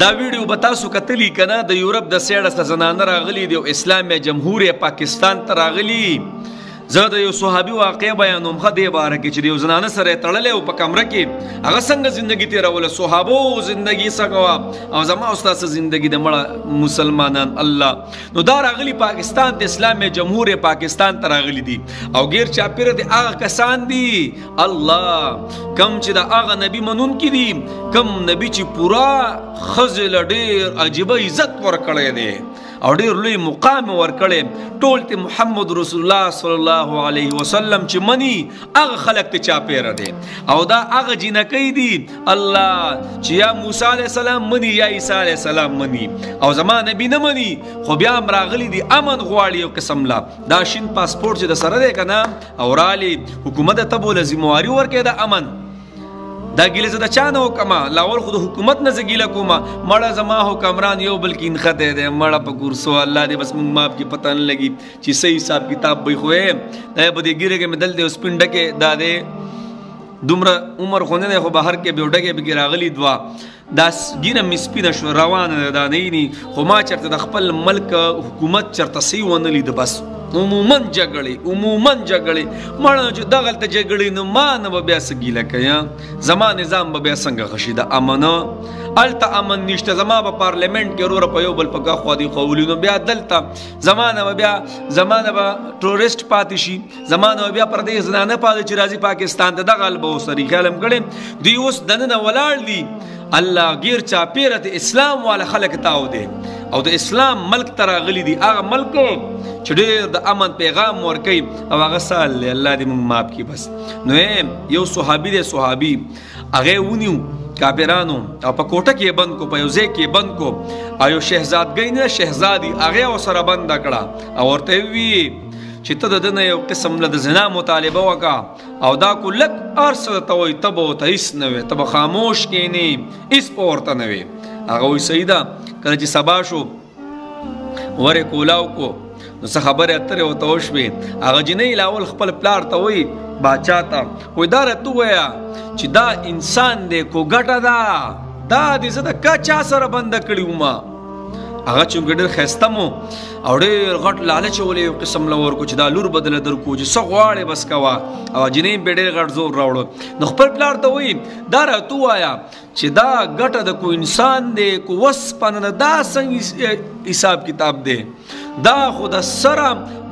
دا ویډیو به تاسو کتلی کنه د یورپ د سیړه څخه زنانه راغلی دی او اسلامي جمهور پاکستان ته راغلی زه د یو صحابي واقع بیانوم خه دی باره کې چې د یو زنانه سره تړلې او په کمره کې هغه څنګه ژوندۍ تیروله صحابو ژوندۍ څنګه وا او زما استاد سره ژوندۍ د مړه مسلمانان الله نو دا راغلی پاکستان ته اسلامي جمهور پاکستان ته راغلی دي او غیر چاپیره د هغه کسان دي الله کم چې د هغه نبی منون کې دي کم نبی چې پورا خزل ډیر عجیب عزت ورکړی دی او ډیر لوی مقام ورکړی ټول ته محمد رسول الله صلی الله علیه وسلم چې منی هغه خلک ته چا پیر دی او دا هغه جنکی دی الله چې یا موسی علی السلام منی یا عیسی علی السلام منی او زما نبی نه منی خو بیا راغلی دی امن غواړي او قسم لا دا شین پاسپورت چې د سره دی کنه او رالی حکومت ته بوله ذمہواری ورکې د امن دا ګیله زه د چا نه وکم لاول خو د حکومت نه زه ګیله کوم مړه زما حکمران یو بل کې نښته دی مړه په کورسو الله دې بس مونږ ماپ کې پته نه لګي چې صحیح حساب کتاب به خو دا به دې ګیره کې مدل دې سپینډه کې دا دې دومره عمر خو نه خو بهر کې به ډګه به راغلی دوا دا ګیره می سپینه شو روانه ده دا نینی خو ما چرته د خپل ملک حکومت چرته سی ونه لید بس عموما جګړې عموما جګړې مړه چې دغه ته جګړې نه ما نه بیا سګیله کیا زما نظام به بیا څنګه غشي د امن الته امن نشته زما په پارلیمنت کې رور په یو بل په خو دی قولینو بیا دلته زمانه بیا زمانه به ټوریست پاتې شي زمانه بیا پر دې زنانه پاده چې راځي پاکستان ته دغه البو سری خیالم کړي دی اوس دنه ولاړ دي الله غیر چا پیرت اسلام والا خلق تاو دي او د اسلام ملک تر غلي دي هغه ملک چې ډېر د امن پیغام ورکي او هغه سال الله دې موږ معاف کړي بس نو یو صحابي دې صحابي هغه ونیو کاپیرانو او په کوټه کې بند کو په یوځای کې بند کو او یو شهزادګۍ نه شهزادي هغه او سره بند کړه او ورته وی چې ته د دنه یو قسم له زنا مطالبه وکا او دا کو لک ارس ته وي تب او ته هیڅ نه وي تب خاموش کینی اس پورته نه وي هغه وی سیدا کله چې سبا شو ورې کولاو کو نو څه خبره اترې او توش وي هغه جنې لاول خپل پلار ته وای باچا ته وای دا رته وایا چې دا انسان دې کو ګټه دا دا دې زه د کا چا سره بند کړی ومه هغه چې ګډر خستمو او ډېر غټ لالچ ولې یو قسم لور کو چې دا لور بدل در کو چې څو غواړي بس کوا او جنې به ډېر غټ زور راوړو نو خپل پلار ته وای دا راته وایا چې دا ګټه د کو انسان دی کو وسپنه دا څنګه حساب کتاب دی دا خو د سره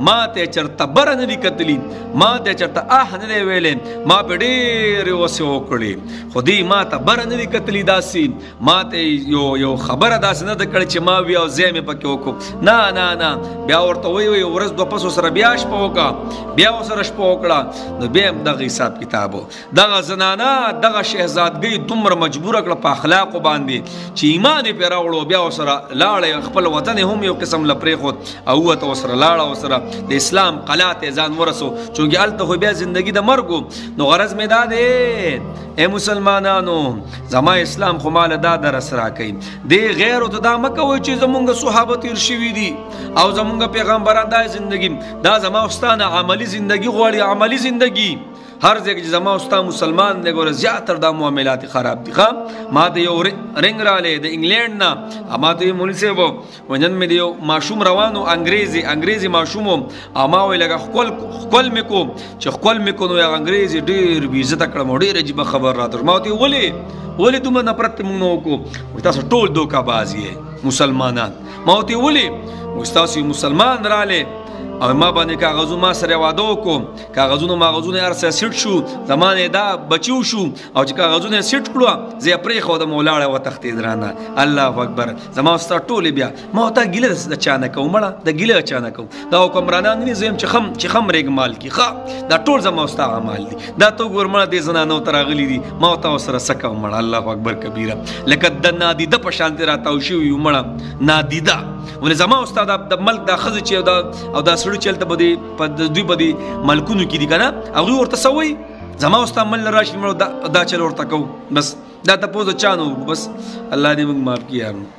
ما ته چرته بر نه دی کتلی ما ته چرته اه نه دی ویلې ما په ډېر وسه وکړي خو دې ما ته بر نه دی کتلی داسي ما ته یو یو خبره داس نه د کړ چې ما وی او زې مې پکې وکړو نه نه نه بیا ورته وی وی ورځ د پسو سره بیا شپه وکا بیا سره شپه وکړه نو بیا د حساب کتابو دغه زنانه دغه شهزادګۍ دومره مجبور کړ په اخلاق باندې چې ایمان یې پر راوړو بیا وسره لاړې خپل وطن هم یو قسم لپاره خو او وته وسره لاړه وسره د اسلام قلات ځان ورسو چونګې الته خو بیا ژوندۍ د مرګ نو غرض مې دا دی اے مسلمانانو زما اسلام خو مال دا درس راکې دی غیر ته دا مکوي چې زمونږ صحابه تیر شوی دي او زمونږ پیغمبران دا ژوندۍ دا زما واستانه عملی ژوندۍ غوړي عملی ژوندۍ هر ځای کې زما او ستا مسلمان دی ګوره زیاتر دا معاملات خراب دي ښا ما ته یو رنګ را لې د انګلند نه اما ته مول سیب ونن مې دیو ماشوم روانو انګریزي انګریزي ماشوم اما وی لګه خپل خپل مې کو چې خپل مې کو نو یا انګریزي ډیر بي عزت کړم ډیر عجیب خبر راته ما ته ولی ولی دوم نه پرت مونږ نو کو تاسو ټول دوکا بازي مسلمانان ما ته ولی مستاسو مسلمان را لې او ما باندې کاغذو ما سره واده وکم کاغذونه ماغذونه هر څه سیټ شو زمانه دا بچو شو او چې کاغذونه سیټ کړو زه پرې خو د مولاړه و تختې درانه الله اکبر زما ستر ټوله بیا ما ته ګیله د چانه کوم مړه د ګیله چانه کوم دا حکمرانان نه زم چې خم چې خم ریګ مال کی ښا دا ټول زما ست اعمال دي دا تو ګور مړه دې زنا نو تراغلی دي ما ته سره سکه مړه الله اکبر کبیره لکه د نادی د پشان تیرا تاو شو یو مړه نادیدا ولې زما استاد د ملک د خزه چې او دا سړی چلته بده په دوی په دې ملکونو کې دي کنه هغه ورته سوي زما واست مل راشي مړ دا چل ورته کو بس دا ته پوز چانو بس الله دې موږ معاف کړي